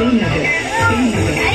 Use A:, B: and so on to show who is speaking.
A: Srinagar, Srinagar,